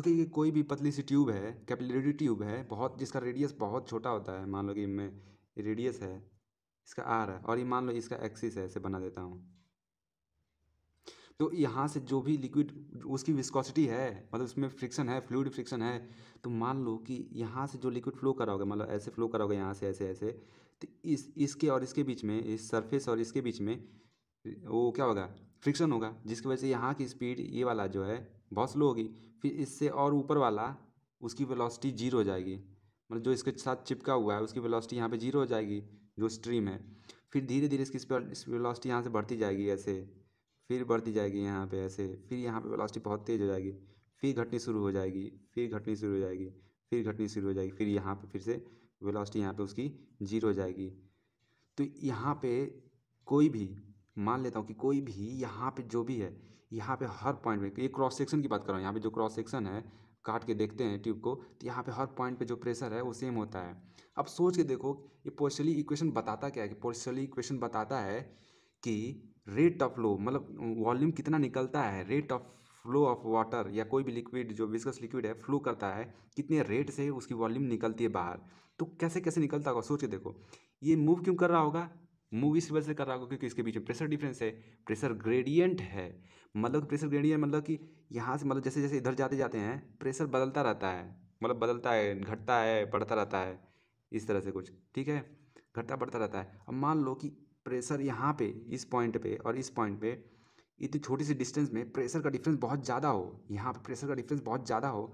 देखो ये कोई भी पतली सी ट्यूब है कैपिलरी ट्यूब है, बहुत, जिसका रेडियस बहुत छोटा होता है, मान लो कि मैं रेडियस है, इसका आर है, और ये मान लो इसका एक्सिस है, ऐसे बना देता हूँ। तो यहाँ से जो भी लिक्विड उसकी विस्कोसिटी है मतलब उसमें फ्रिक्शन है फ्लूड फ्रिक्शन है तो मान लो कि यहाँ से जो लिक्विड फ्लो कराओगे मतलब ऐसे फ्लो कराओगे यहाँ से ऐसे ऐसे तो इस, इसके और इसके बीच में, इस सरफेस और इसके बीच में, वो क्या होगा? फ्रिक्शन होगा, जिसकी वजह से यहाँ की स्पीड ये वाला जो है बहुत स्लो होगी। फिर इससे और ऊपर वाला, उसकी वेलोसिटी ज़ीरो हो जाएगी। मतलब जो इसके साथ चिपका हुआ है, उसकी वेलोसिटी यहाँ पे ज़ीरो हो जाएगी, जो स्ट्रीम है। फिर धीरे धीरे इसकी वेलोसिटी यहाँ से बढ़ती जाएगी ऐसे। फिर बढ़ती जाएगी यहाँ पे ऐसे। फिर यहाँ पे वेलोसिटी बहुत तेज़ हो जाएगी। फिर घटनी शुरू हो जाएगी, फिर घटनी शुरू हो जाएगी, फिर घटनी शुरू हो जाएगी, फिर यहाँ पे फिर से वेलोसिटी यहाँ पे उसकी ज़ीरो हो जाएगी। तो यहाँ पे कोई भी, मान लेता हूँ कि कोई भी यहाँ पे जो भी है यहाँ पे हर पॉइंट में ये क्रॉस सेक्शन की बात कर रहा हूँ, यहाँ पे जो क्रॉस सेक्शन है, काट के देखते हैं ट्यूब को तो यहाँ पे हर पॉइंट पे जो प्रेशर है, वो सेम होता है। अब सोच के देखो, ये पोस्टली इक्वेशन बताता क्या है कि पोर्शली इक्वेशन बताता है कि रेट ऑफ़ फ्लो मतलब वॉल्यूम कितना निकलता है rate of flow of water या कोई भी लिक्विड जो विस्कस लिक्विड है फ्लो करता है, कितने रेट से उसकी वॉल्यूम निकलती है बाहर। तो कैसे कैसे निकलता होगा, सोच के देखो। ये मूव क्यों कर रहा होगा? मूव इस वजह से कर रहा होगा क्योंकि इसके बीच में प्रेशर डिफरेंस है प्रेशर ग्रेडियंट है। मतलब प्रेशर ग्रेडियंट मतलब कि यहाँ से मतलब जैसे जैसे इधर जाते जाते हैं प्रेशर बदलता रहता है। मतलब बदलता है, घटता है, बढ़ता रहता है, इस तरह से कुछ, ठीक है? घटता बढ़ता रहता है। अब मान लो कि प्रेशर यहाँ पे, इस पॉइंट पे और इस पॉइंट पे इतनी छोटी सी डिस्टेंस में प्रेशर का डिफरेंस बहुत ज़्यादा हो, यहाँ पे प्रेशर का डिफरेंस बहुत ज़्यादा हो,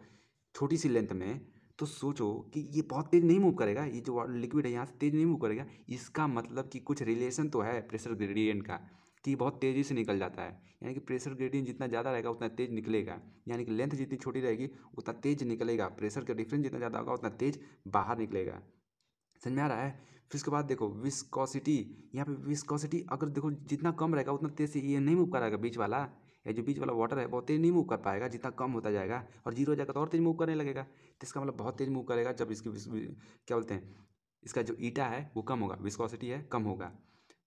छोटी सी लेंथ में तो सोचो कि ये बहुत तेज़ नहीं मूव करेगा, ये जो लिक्विड है यहाँ से तेज़ नहीं मूव करेगा, इसका मतलब कि कुछ रिलेशन तो है प्रेशर ग्रेडियंट का, कि बहुत तेज़ी से निकल जाता है। यानी कि प्रेशर ग्रेडियंट जितना ज़्यादा रहेगा, उतना तेज़ निकलेगा। यानी कि लेंथ जितनी छोटी रहेगी, उतना तेज़ निकलेगा। प्रेशर का डिफरेंस जितना ज़्यादा होगा, उतना तेज़ बाहर निकलेगा। समझ में आ रहा है? फिर उसके बाद देखो विस्कोसिटी यहाँ पे विस्कोसिटी अगर देखो जितना कम रहेगा, उतना तेज से ये नहीं मूव कराएगा बीच वाला। या जो बीच वाला वाटर है, बहुत तेज नहीं मूव कर पाएगा, जितना कम होता जाएगा, और ज़ीरो हो जाएगा तो और तेज मूव करने लगेगा। तो इसका मतलब बहुत तेज मूव करेगा, जब इसकी क्या बोलते हैं, इसका जो ईटा है, वो कम होगा विस्कोसिटी है, कम होगा।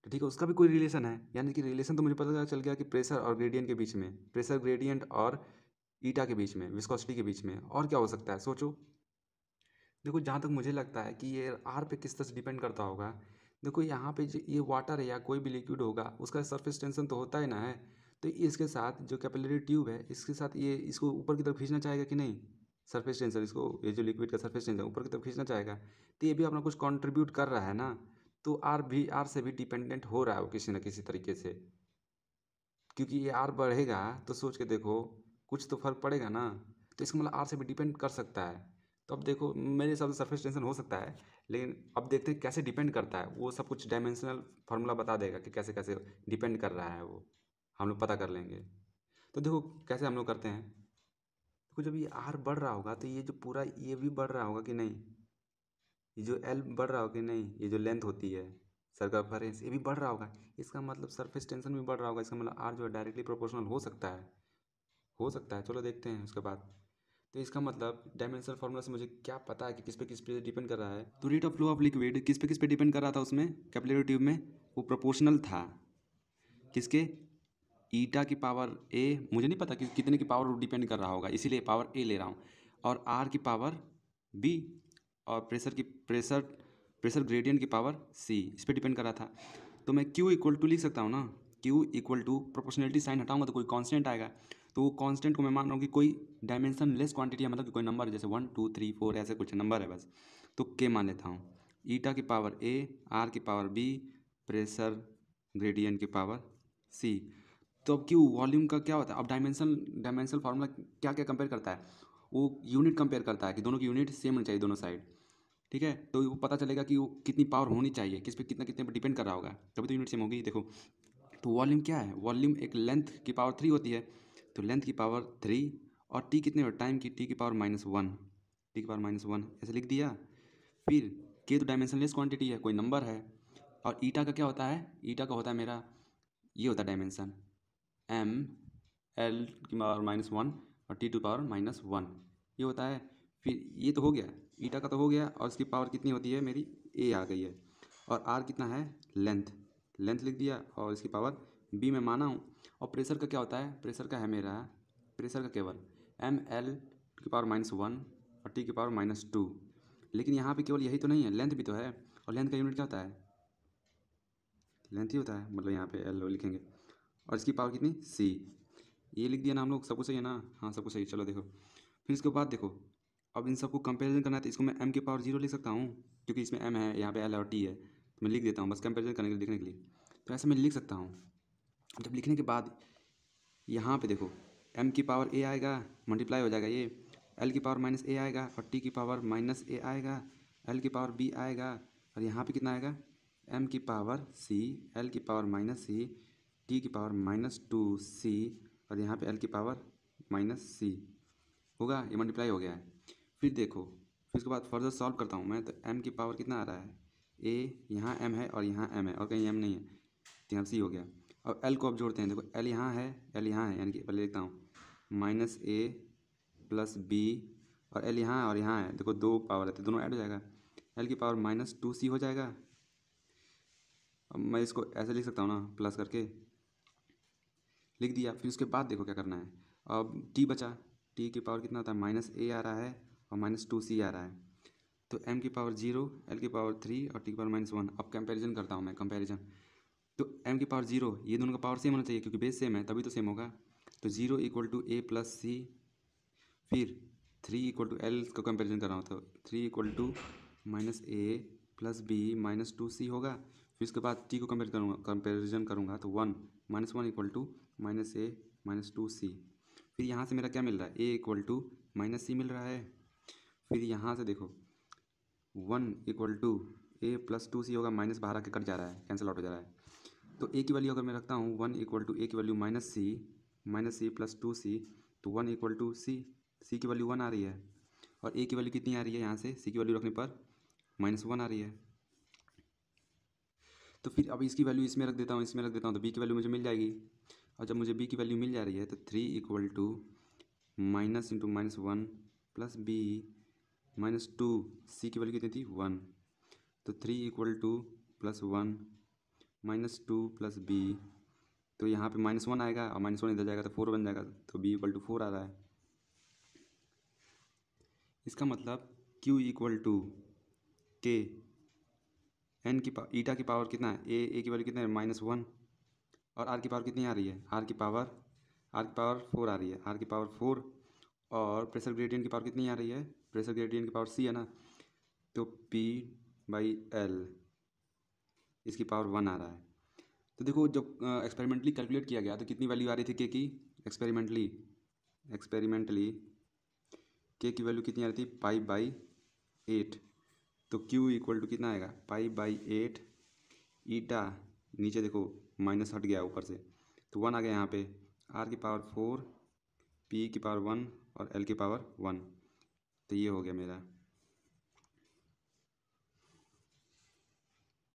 तो ठीक है, उसका भी कोई रिलेशन है, यानी कि रिलेशन तो मुझे पता चल गया कि प्रेशर और ग्रेडियंट के बीच में प्रेशर ग्रेडियंट और ईटा के बीच में विस्कोसिटी के बीच में, और क्या हो सकता है, सोचो। देखो, जहाँ तक मुझे लगता है कि ये आर पे किस तरह से डिपेंड करता होगा, देखो, यहाँ पे ये वाटर है या कोई भी लिक्विड होगा, उसका सरफेस टेंशन तो होता ही ना है। तो इसके साथ जो कैपिलरी ट्यूब है, इसके साथ ये इसको ऊपर की तरफ़ खींचना चाहेगा कि नहीं? सरफेस टेंशन इसको ये जो लिक्विड का सरफेस टेंशन ऊपर की तरफ़ खींचना चाहेगा। तो ये भी अपना कुछ कॉन्ट्रीब्यूट कर रहा है ना? तो आर भी आर से भी डिपेंडेंट हो रहा है वो किसी न किसी तरीके से। क्योंकि ये आर बढ़ेगा तो सोच के देखो, कुछ तो फ़र्क पड़ेगा ना? तो इसका मतलब आर से भी डिपेंड कर सकता है। तो अब देखो, मेरे हिसाब से सरफेस टेंशन हो सकता है, लेकिन अब देखते हैं कैसे डिपेंड करता है। वो सब कुछ डायमेंशनल फार्मूला बता देगा कि कैसे कैसे डिपेंड कर रहा है वो। हम लोग पता कर लेंगे। तो देखो कैसे हम लोग करते हैं। देखो जब ये आर बढ़ रहा होगा तो ये जो पूरा ये भी बढ़ रहा होगा कि नहीं? ये जो एल बढ़ रहा होगा कि नहीं? ये जो लेंथ होती है सर्कमफरेंस ये भी बढ़ रहा होगा। इसका मतलब सरफेस टेंशन भी बढ़ रहा होगा। इसका मतलब आर जो है डायरेक्टली प्रोपोर्शनल हो सकता है। हो सकता है। चलो देखते हैं उसके बाद। तो इसका मतलब डायमेंशनल फार्मूला से मुझे क्या पता है कि किस पे किस पे डिपेंड कर रहा है? तो rate of flow of liquid किस पे किस पे डिपेंड कर रहा था उसमें? कैपिलरी ट्यूब में? वो प्रोपोर्शनल था। किसके? ईटा की पावर ए, मुझे नहीं पता कि कितने की पावर डिपेंड कर रहा होगा, इसीलिए पावर ए ले रहा हूँ। और आर की पावर बी और प्रेशर की, प्रेशर प्रेशर ग्रेडियंट की पावर सी, इस पर डिपेंड कर रहा था। तो मैं क्यू इक्वल टू लिख सकता हूँ ना? Q equal to proportionality sign हटाऊँगा तो कोई कांस्टेंट आएगा। तो वो कांस्टेंट को मैं मान रहा हूँ कि कोई डायमेंशन लेस क्वांटिटी है मतलब कि कोई नंबर जैसे वन टू थ्री फोर ऐसे कुछ नंबर है बस। तो के मान लेता हूँ। ईटा की पावर ए आर की पावर बी प्रेशर ग्रेडियंट की पावर सी तो अब क्यों? वॉल्यूम का क्या होता है? अब डायमेंशन डायमेंशनल फार्मूला क्या क्या कंपेयर करता है? वो यूनिट कंपेयर करता है कि दोनों की यूनिट सेम होनी चाहिए दोनों साइड ठीक है? तो वो पता चलेगा कि वो कितनी पावर होनी चाहिए, किस पे कितना, कितने पर डिपेंड कर रहा होगा। तभी तो यूनिट सेम होगी, देखो। तो वॉल्यूम क्या है? वॉल्यूम एक लेंथ की पावर थ्री होती है। तो लेंथ की पावर थ्री और टी कितने हो? टाइम की टी की पावर माइनस वन टी की पावर माइनस वन ऐसे लिख दिया। फिर के तो डायमेंशनलेस क्वांटिटी है, कोई नंबर है। और ईटा का क्या होता है? ईटा का होता है मेरा, ये होता है डायमेंशन एम एल की पावर माइनस वन और T to power minus one ये होता है, फिर ये तो हो गया ईटा का तो हो गया और इसकी पावर कितनी होती है मेरी? ए आ गई है। और आर कितना है? लेंथ लेंथ लिख दिया और इसकी पावर बी में माना हूँ। और प्रेशर का क्या होता है? प्रेशर का है मेरा प्रेशर का केवल। एम एल की पावर माइनस वन और टी की पावर माइनस टू लेकिन यहाँ पे केवल यही तो नहीं है लेंथ भी तो है। और लेंथ का यूनिट क्या होता है? लेंथ ही होता है मतलब यहाँ पे एल लिखेंगे। और इसकी पावर कितनी? सी ये लिख दिया ना हम लोग, सब कुछ सही है ना? हाँ सब कुछ सही चलो देखो। फिर इसके बाद देखो, अब इन सबको कंपेरिजन करना है तो इसको मैं एम की पावर ज़ीरो लिख सकता हूँ, क्योंकि इसमें एम है, यहाँ पे एल और टी है तो मैं लिख देता हूँ बस कंपेरिजन करने के लिए, लिखने के लिए। तो ऐसे मैं लिख सकता हूँ। जब लिखने के बाद यहाँ पे देखो एम की पावर ए आएगा मल्टीप्लाई हो जाएगा ये। एल की पावर माइनस ए आएगा, और टी की पावर माइनस ए आएगा। एल की पावर बी आएगा, और यहाँ पे कितना आएगा? एम की पावर सी एल की पावर माइनस सी टी की पावर माइनस टू सी और यहाँ पे एल की पावर माइनस सी। होगा? ये मल्टीप्लाई हो गया है। फिर देखो, फिर उसके बाद फर्दर सॉल्व करता हूँ मैं तो एम की पावर कितना आ रहा है? ए यहाँ एम है और यहाँ एम है और कहीं एम नहीं है। तो यहाँ सी हो गया। अब एल को अब जोड़ते हैं। देखो एल यहाँ है एल यहाँ है, यानी कि पहले लिखता हूँ। माइनस ए प्लस बी और एल यहाँ और यहाँ है। देखो, दो पावर है तो दोनों ऐड हो जाएगा। एल की पावर माइनस टू सी हो जाएगा। अब मैं इसको ऐसे लिख सकता हूँ ना प्लस करके। लिख दिया, फिर उसके बाद देखो क्या करना है। अब टी बचा टी की पावर कितना होता है? माइनस ए आ रहा है और माइनस टू सी आ रहा है। तो एम की पावर ज़ीरो एल की पावर थ्री और टी की पावर माइनस वन अब कंपेरिजन करता हूँ मैं कंपेरिजन तो एम की पावर ज़ीरो ये दोनों का पावर सेम होना चाहिए, क्योंकि बेस सेम है, तभी तो सेम होगा। तो zero equal to A plus C फिर थ्री इक्वल टू एल का कंपेरिजन कर रहा हूँ तो three equal to minus A plus B minus two C होगा। फिर उसके बाद टी को कंपेयर करूँगा कंपेरिजन करूँगा तो one minus one equal to minus A minus two C. फिर यहाँ से मेरा क्या मिल रहा है? A equal to minus C मिल रहा है। फिर यहाँ से देखो, one equal to A plus two C होगा, माइनस बाहर आके कट जा रहा है, कैंसिल आउट हो जा रहा है। तो ए की वैल्यू अगर मैं रखता हूँ, वन इक्वल टू ए की value minus C minus C plus two C तो one equal to C C की वैल्यू वन आ रही है। और ए की वैल्यू कितनी आ रही है यहाँ से? सी की वैल्यू रखने पर माइनस वन आ रही है। तो फिर अब इसकी वैल्यू इसमें रख देता हूँ, इसमें रख देता हूँ तो बी की वैल्यू मुझे मिल जाएगी। और जब मुझे बी की वैल्यू मिल जा रही है तो three equal to minus into minus one plus B minus two C की वैल्यू कितनी थी? वन तो three equal to plus one minus two plus B तो यहाँ पे माइनस वन आएगा और माइनस वन इधर जाएगा तो फोर बन जाएगा तो बी इक्वल टू फोर आ रहा है। इसका मतलब Q equal to K N की पावर ईटा की पावर कितना है? ए ए की वैल्यू कितना है? माइनस वन और आर की पावर कितनी आ रही है? आर की पावर आर की पावर फोर आ रही है। आर की पावर फोर और प्रेशर ग्रेडियंट की पावर कितनी आ रही है? प्रेशर ग्रेडियंट की पावर सी है ना? तो पी बाई एल इसकी पावर वन आ रहा है। तो देखो, जब एक्सपेरिमेंटली कैलकुलेट किया गया तो कितनी वैल्यू आ रही थी के की? एक्सपेरिमेंटली एक्सपेरिमेंटली के की वैल्यू कितनी आ रही थी? पाई बाई एट तो क्यू इक्वल टू कितना आएगा? पाई बाई एट ईटा नीचे देखो माइनस हट गया ऊपर से। तो वन आ गया यहाँ पे। आर की पावर फोर पी की पावर वन और एल की पावर वन तो ये हो गया मेरा।